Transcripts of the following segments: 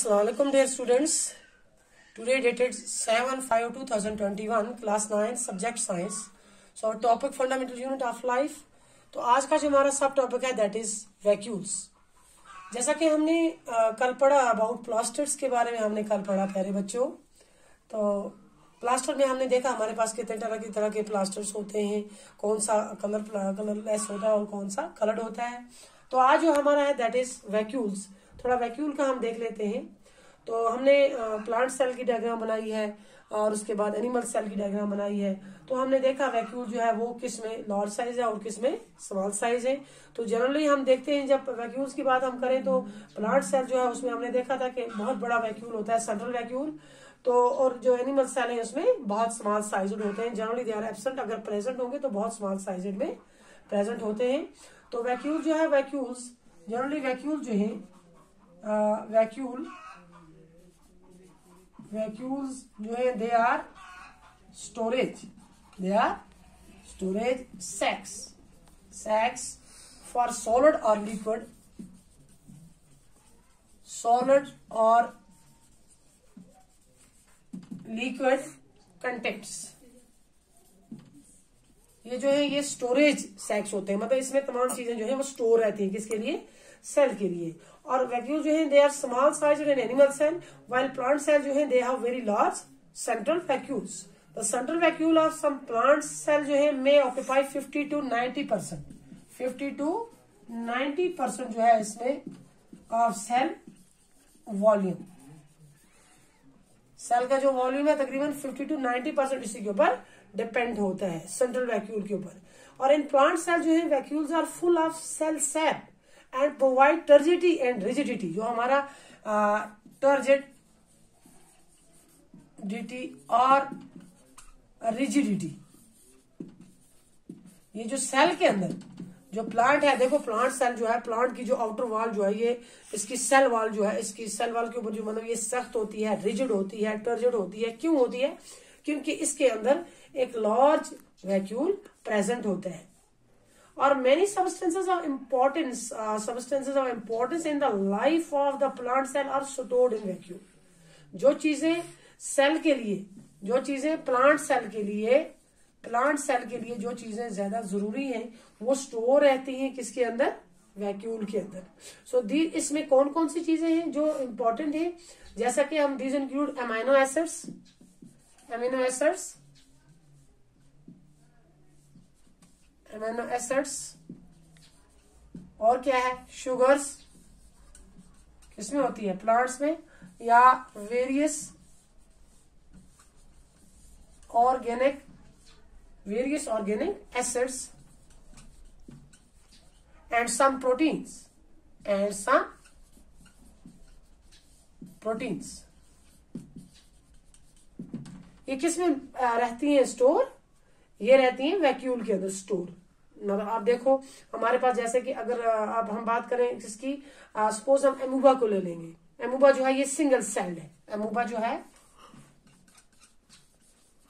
Assalamualaikum, dear students. Today, dated 7-5-2021 class 9 subject science. So, our topic, fundamental unit of life. तो आज का जो हमारा सब टॉपिक है दैट इज़ वैक्यूल्स जैसा कि हमने कल पढ़ा अबाउट प्लास्टर्स के बारे में, हमने कल पढ़ा, प्यारे बच्चों तो प्लास्टर में हमने देखा, हमारे पास कितने तरह की, तरह के प्लास्टर्स होते हैं, कौन सा कलर कलरलेस होता है और कौन सा कलर्ड होता है तो आज जो हमारा है दैट इज़ वैक्यूल्स थोड़ा वैक्यूल का हम देख लेते हैं। तो हमने प्लांट सेल की डायग्राम बनाई है और उसके बाद एनिमल सेल की डायग्राम बनाई है। तो हमने देखा वैक्यूल जो है वो किसमें लार्ज साइज़ है और किसमें स्मॉल साइज़ है। तो जनरली हम देखते हैं, जब वैक्यूल्स की बात हम करें तो प्लांट सेल जो है उसमें हमने देखा था कि बहुत बड़ा वैक्यूल होता है सेंट्रल वैक्यूल तो और जो एनिमल सेल है उसमें बहुत स्मॉल साइजेड होते हैं। जनरली दे आर एबसेंट अगर प्रेजेंट होंगे तो बहुत स्मॉल साइजेड में प्रेजेंट होते हैं। तो वैक्यूल जो है वैक्यूल्स जनरली वैक्यूल जो है वैक्यूल वैक्यूल्स जो है they are storage they are storage sacs sacs for solid और लिक्विड सॉलिड और लिक्विड कंटेंट्स ये जो है, ये स्टोरेज सैक्स होते हैं। मतलब इसमें तमाम चीज़ें जो है, वो स्टोर रहती है किसके लिए? सेल के लिए। और वैक्यूल जो है they are small size in animal cell while plant cell जो है they have very large central vacuoles the central vacuole of some plant cell जो है may occupy 50 to 90 percent fifty to 90 percent जो है इसमें of cell volume cell का जो volume है, तकरीबन 50 टू 90 परसेंट इसी के ऊपर डिपेंड होता है सेंट्रल वैक्यूल के ऊपर. और इन प्लांट सेल जो है vacuoles are full of cell sap and provide turgidity and rigidity जो हमारा टर्जिडिटी और रिजिडिटी ये जो सेल के अंदर, जो प्लांट है, देखो प्लांट सेल जो है प्लांट की जो आउटर वॉल जो है, ये इसकी सेल वॉल जो है, इसकी सेल वॉल के ऊपर जो मतलब ये सख्त होती है रिजिड होती है टर्जिड होती है, क्यों होती है? क्योंकि इसके अंदर एक लार्ज वैक्यूल प्रेजेंट होता है। Or many substances of importance uh, substances of importance in the life of the plant cell are stored in जो चीज़ें सेल के लिए जो चीज़ें प्लांट सेल के लिए प्लांट सेल के लिए जो चीज़ें ज़्यादा ज़रूरी हैं वो स्टोर रहती हैं किसके अंदर? वैक्यूल के अंदर. सो so, दी इसमें कौन कौन सी चीज़ें हैं जो इंपॉर्टेंट है? जैसा कि हम these include amino acids amino acids amino acids और क्या है? शुगर्स किसमें होती है? प्लांट्स में। या various organic various organic acids and some proteins and some proteins ये किसमें रहती हैं स्टोर ये रहती हैं वैक्यूल के अंदर स्टोर मतलब आप देखो, हमारे पास जैसे कि अगर अब हम बात करें जिसकी सपोज़ हम एमूबा को ले लेंगे। एमूबा जो है ये सिंगल सेल्ड है। एमूबा जो है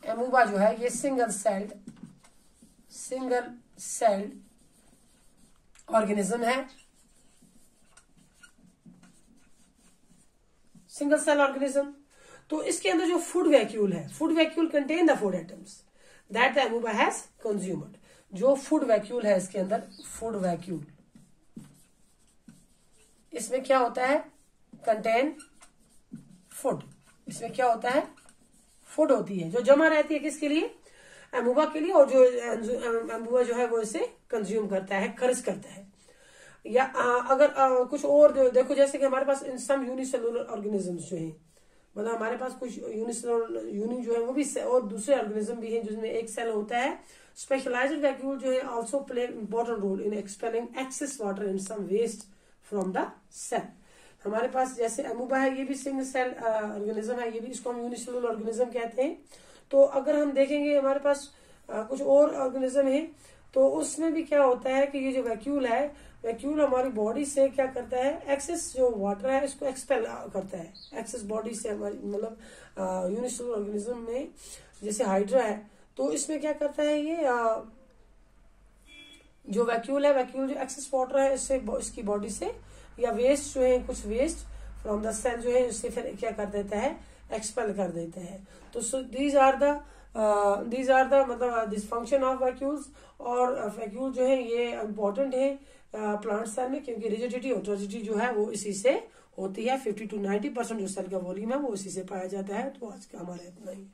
एमूबा जो है ये single celled single celled organism है। सिंगल सेल ऑर्गेनिज्म तो इसके अंदर जो फ़ूड वैक्यूल है food vacuole contain the food items that the amoeba has consumed जो फ़ूड वैक्यूल है इसके अंदर फ़ूड वैक्यूल इसमें क्या होता है? कंटेन फ़ूड इसमें क्या होता है? फ़ूड होती है, जो जमा रहती है किसके लिए? एमूबा के लिए, और जो एमूबा जो है वो इसे कंज्यूम करता है, खर्च करता है। या अगर कुछ और देखो, जैसे कि हमारे पास इन सम यूनिसेलुलर ऑर्गेनिजम्स जो हैं मतलब हमारे पास कुछ यूनिसेलुलर यूनि जो है वो भी और दूसरे ऑर्गेनिज्म भी हैं जिसमें एक सेल होता है। स्पेशलाइज्ड वैक्यूल जो है also play important role in expelling excess water in some waste from the cell हमारे पास जैसे अमूबा है ये भी सिंगल सेल ऑर्गेनिज्म है ये भी इसको हम यूनिसेलुलर ऑर्गेनिज्म कहते हैं। तो अगर हम देखेंगे हमारे पास आ, कुछ और ऑर्गेनिज्म है तो उसमें भी क्या होता है कि ये जो वैक्यूल है वैक्यूल हमारी बॉडी से क्या करता है? एक्सेस जो वाटर है इसको एक्सपेल करता है। एक्सेस बॉडी से हमारी मतलब यूनिसेलुलर ऑर्गेनिज्म में जैसे हाइड्रा है तो इसमें क्या करता है ये आ, जो वैक्यूल है वैक्यूल जो एक्सेस वाटर है इससे इसकी बॉडी से या वेस्ट जो है कुछ वेस्ट फ्रॉम द सेल जो है उससे फिर क्या कर देता है? एक्सपेल कर देता है। तो these are the these are the मतलब दिस फ़ंक्शन ऑफ़ वैक्यूल्स और वैक्यूल जो है, ये इम्पोर्टेंट है प्लांट सेल में क्योंकि रिजिडिटी ऑटोजिटी जो है, वो इसी से होती है। 50 टू 90 परसेंट जो सेल का वॉल्यूम है, वो इसी से पाया जाता है। तो आज का हमारा इतना ही।